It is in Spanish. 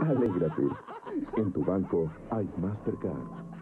Alégrate. En tu banco hay Mastercard.